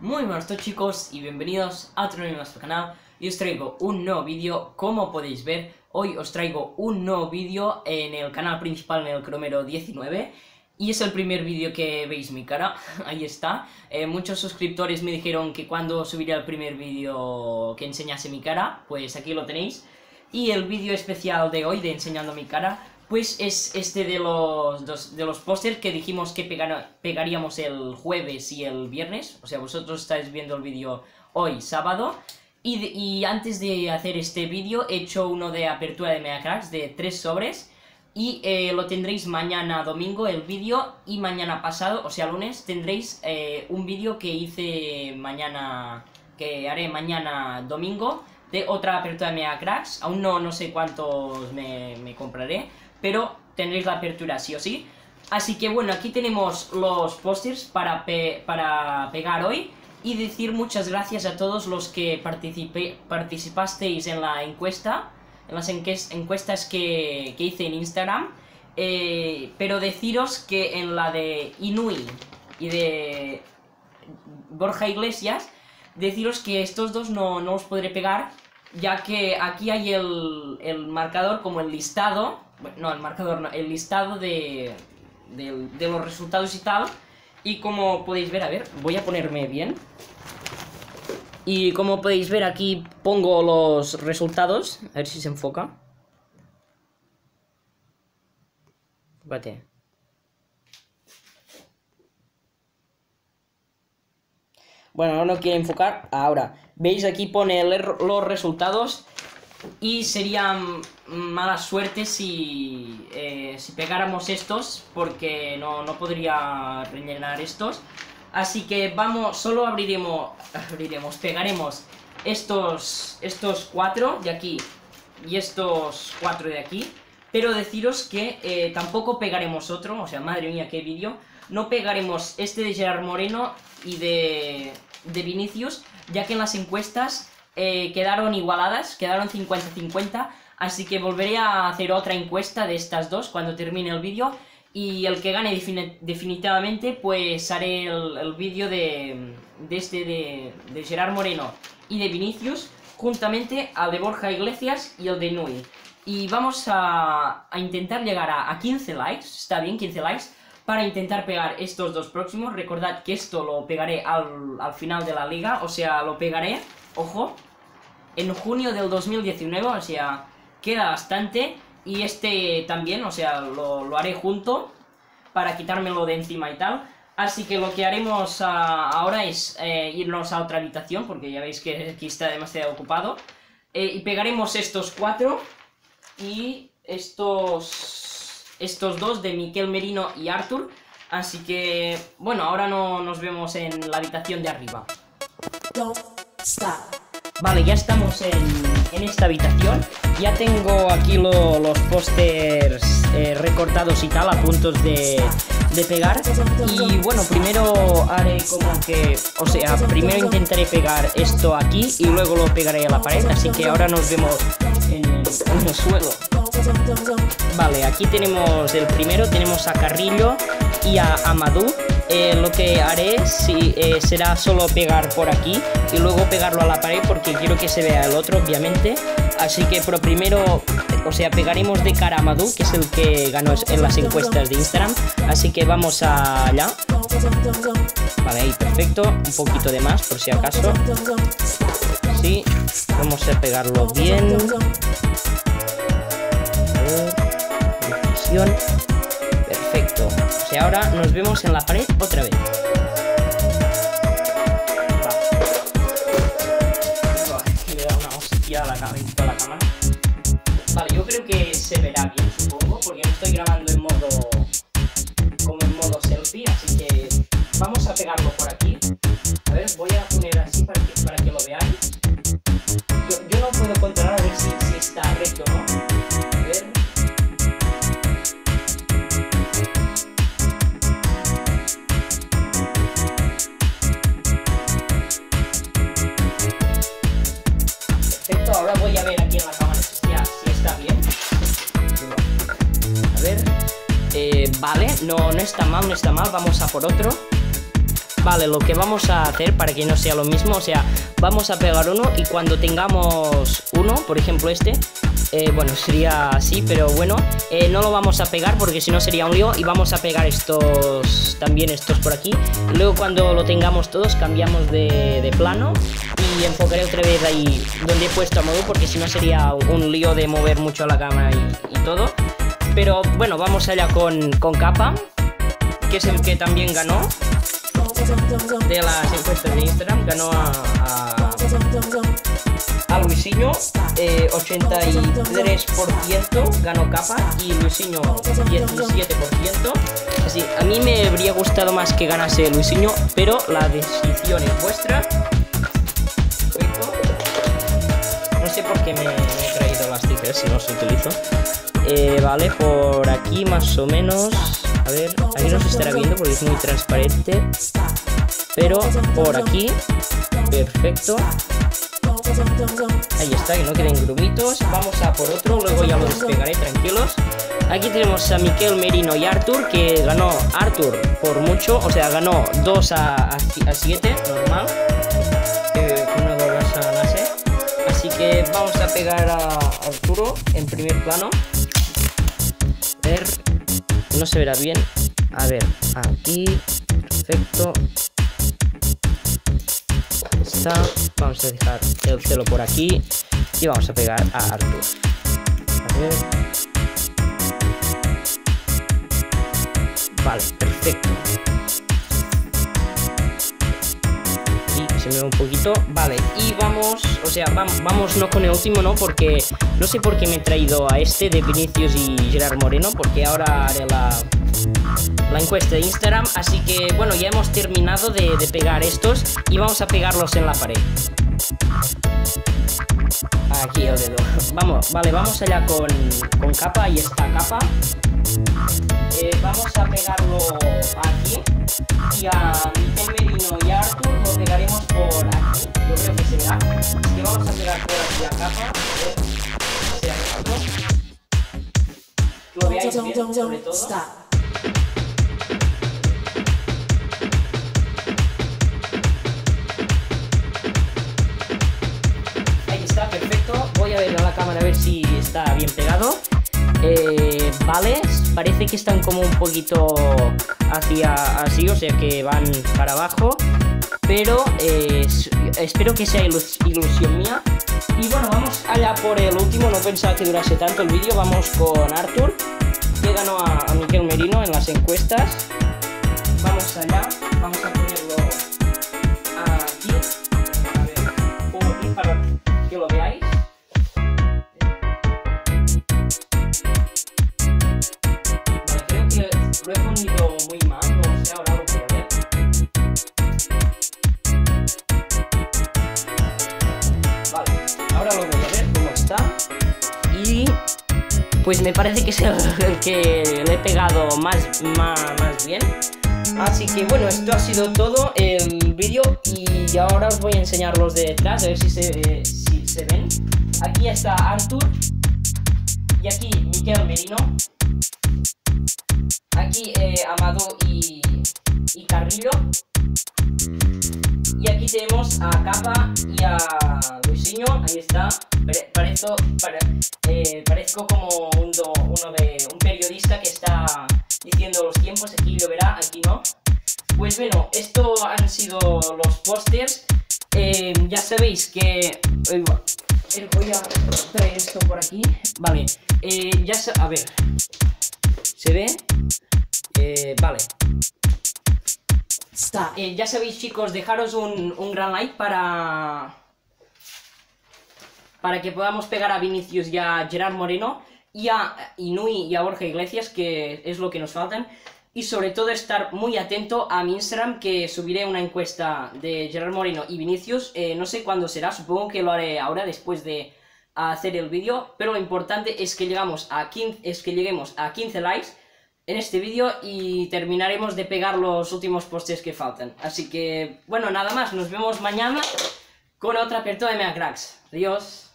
Muy buenas todos chicos y bienvenidos a otro nuevo nuestro canal. Y os traigo un nuevo vídeo, como podéis ver, hoy os traigo un nuevo vídeo en el canal principal en el cromero 19 y es el primer vídeo que veis mi cara, ahí está, eh, muchos suscriptores me dijeron que cuando subiría el primer vídeo que enseñase mi cara, pues aquí lo tenéis. Y el vídeo especial de hoy de enseñando mi cara pues es este de los, de los pósters que dijimos que pegaríamos el jueves y el viernes. O sea, vosotros estáis viendo el vídeo hoy, sábado. Y, antes de hacer este vídeo he hecho uno de apertura de Megacracks de tres sobres. Y eh, lo tendréis mañana domingo el vídeo y mañana pasado, o sea lunes, tendréis eh, un vídeo que hice mañana, que haré mañana domingo de otra apertura de Megacracks. Aún no, no sé cuántos me compraré, pero tendréis la apertura sí o sí. Así que bueno, aquí tenemos los pósters para, para pegar hoy y decir muchas gracias a todos los que participasteis en la encuesta, en las encuestas que, hice en Instagram. Eh, pero deciros que en la de Inui y de Borja Iglesias, deciros que estos dos no, no los podré pegar, ya que aquí hay el, el marcador como el listado no, el marcador, no, el listado de, de, los resultados y tal. Y como podéis ver, a ver, voy a ponerme bien. Y como podéis ver aquí pongo los resultados, a ver si se enfoca. Bueno, no quiere enfocar. Ahora, veis aquí pone los resultados y sería mala suerte si, eh, si pegáramos estos, porque no, podría rellenar estos. Así que vamos, solo abriremos, abriremos, pegaremos estos, estos cuatro de aquí y estos cuatro de aquí. Pero deciros que eh, tampoco pegaremos otro, o sea, madre mía, qué vídeo. No pegaremos este de Gerard Moreno y de, de Vinicius, ya que en las encuestas eh, quedaron igualadas, quedaron 50-50, así que volveré a hacer otra encuesta de estas dos cuando termine el vídeo y el que gane definitivamente pues haré el, vídeo de, este de, Gerard Moreno y de Vinicius juntamente al de Borja Iglesias y el de Nui. Y vamos a, intentar llegar a, 15 likes, está bien, 15 likes, para intentar pegar estos dos próximos. Recordad que esto lo pegaré al, al final de la liga, o sea, lo pegaré ojo, en junio del 2019, o sea, queda bastante. Y este también, o sea, lo, haré junto para quitármelo de encima y tal. Así que lo que haremos ah, ahora es eh, irnos a otra habitación, porque ya veis que aquí está demasiado ocupado. Eh, y pegaremos estos cuatro y estos, estos dos de Miquel Merino y Arthur. Así que, bueno, ahora no nos vemos en la habitación de arriba. Vale, ya estamos en, esta habitación. Ya tengo aquí los pósters eh, recortados y tal, a puntos de, de pegar. Y bueno, primero haré como que... O sea, primero intentaré pegar esto aquí y luego lo pegaré a la pared. Así que ahora nos vemos en, en el suelo. Vale, aquí tenemos el primero, tenemos a Carrillo y a Amadou. Eh, lo que haré si, eh, será solo pegar por aquí y luego pegarlo a la pared porque quiero que se vea el otro, obviamente. Así que pero primero, o sea, pegaremos de cara a Amadou, que es el que ganó en las encuestas de Instagram. Así que vamos allá. Vale, ahí, perfecto. Un poquito de más, por si acaso. Sí, vamos a pegarlo bien. Perfecto. Y ahora nos vemos en la pared otra vez. Vale, yo creo que se verá no, no está mal, no está mal. Vamos a por otro. vale, lo que vamos a hacer para que no sea lo mismo, o sea, vamos a pegar uno y cuando tengamos uno, por ejemplo este, eh, bueno, sería así, pero bueno, eh, no lo vamos a pegar porque si no sería un lío y vamos a pegar estos, también estos por aquí. Luego cuando lo tengamos todos cambiamos de, plano y enfocaré otra vez ahí donde he puesto a modo porque si no sería un lío de mover mucho la cámara y, todo. Pero bueno, vamos allá con, con capa, que es el que también ganó de las encuestas de Instagram, ganó a, a, Luisinho, 83% eh, ganó capa y Luisinho 17%. Así, a mí me habría gustado más que ganase Luisinho, pero la decisión es vuestra. No sé por qué me, he traído las stickers si no se utilizo. Eh, vale, por aquí más o menos. A ver, aquí no se estará viendo porque es muy transparente. Pero por aquí, perfecto. Ahí está, que no queden grumitos. Vamos a por otro, luego ya lo despegaré, tranquilos. Aquí tenemos a Miquel Merino y Arthur, que ganó Arthur por mucho, o sea, ganó 2 a, 7, normal. Así que vamos a pegar a Arturo en primer plano. No se verá bien. A ver, aquí, perfecto. Está. Vamos a dejar el celo por aquí y vamos a pegar a Arthur. Vale, perfecto. Poquito. Vale, y vamos, o sea, vamos, no con el último, ¿no? Porque no sé por qué me he traído a este de Vinicius y Gerard Moreno, porque ahora haré la la encuesta de Instagram. Así que bueno, ya hemos terminado de, pegar estos y vamos a pegarlos en la pared. Aquí el dedo. Vamos, vale, vamos allá con, con capa y esta capa. Eh, vamos a pegarlo aquí y a Miguel Merino y a Arthur lo pegaremos por aquí. Yo creo que se verá. Así que vamos a pegar por aquí la capa. Que lo veáis bien, sobre todo. A ver si está bien pegado. Eh, vale, parece que están como un poquito hacia así, o sea que van para abajo. Pero eh, espero que sea ilusión mía. Y bueno, vamos allá por el último. No pensaba que durase tanto el vídeo. Vamos con Arthur, que ganó a, a Miquel Merino en las encuestas. Vamos allá, vamos a pues me parece que es el, que le he pegado más, más, bien. Así que bueno, esto ha sido todo el vídeo y ahora os voy a enseñar los de detrás, a ver si se, si se ven. Aquí está Arthur y aquí Miquel Merino aquí eh, Amado y, Carrillo. Y aquí tenemos a Capa y a Luisinho, ahí está. parezco, eh, parezco como uno de un periodista que está diciendo los tiempos, aquí lo verá, aquí no. Pues bueno, esto han sido los pósters. Eh, ya sabéis que... voy a traer esto por aquí. Vale, ya a ver. ¿Se ve? Eh, Eh, ya sabéis, chicos, dejaros un, gran like para... Para que podamos pegar a Vinicius y a Gerard Moreno y a Inui y a Borja Iglesias, que es lo que nos faltan. Y sobre todo estar muy atento a mi Instagram, que subiré una encuesta de Gerard Moreno y Vinicius. Eh, no sé cuándo será, supongo que lo haré ahora, después de hacer el vídeo. Pero lo importante es que, llegamos a 15, es que lleguemos a 15 likes en este vídeo y terminaremos de pegar los últimos postes que faltan. Así que, bueno, nada más, nos vemos mañana con otra apertura de Mega Cracks. Adiós.